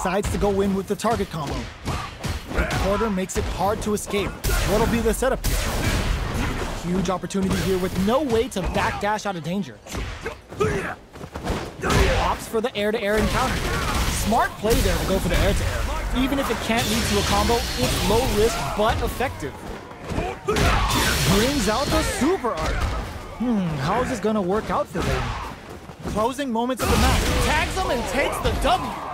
decides to go in with the target combo. Porter makes it hard to escape. What'll be the setup here? Huge opportunity here with no way to backdash out of danger. Opts for the air-to-air encounter. Smart play there to go for the air-to-air. Even if it can't lead to a combo, it's low risk but effective. Brings out the super art. Hmm, how is this gonna work out for them? Closing moments of the match. Tags him and takes the W.